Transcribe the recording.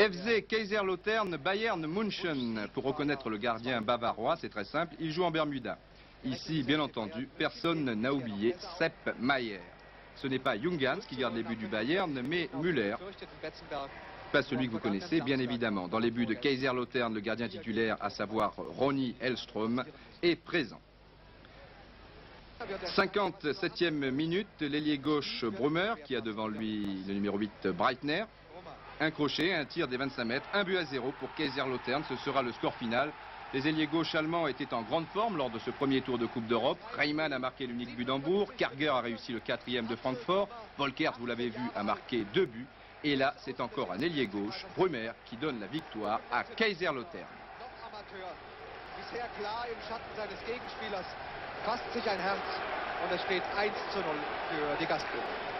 FZ Kaiserslautern Bayern München. Pour reconnaître le gardien bavarois, c'est très simple, il joue en Bermuda. Ici, bien entendu, personne n'a oublié Sepp Maier. Ce n'est pas Jungans qui garde les buts du Bayern, mais Müller. Pas celui que vous connaissez, bien évidemment. Dans les buts de Kaiserslautern, le gardien titulaire, à savoir Ronny Hellström, est présent. 57e minute, l'ailier gauche Brummer, qui a devant lui le numéro 8 Breitner. Un crochet, un tir des 25 mètres, un but à zéro pour Kaiserslautern. Ce sera le score final. Les ailiers gauches allemands étaient en grande forme lors de ce premier tour de Coupe d'Europe. Reimann a marqué l'unique but d'Hambourg. Karger a réussi le quatrième de Francfort. Volkert, vous l'avez vu, a marqué deux buts. Et là, c'est encore un ailier gauche, Brummer, qui donne la victoire à Kaiserslautern. bisher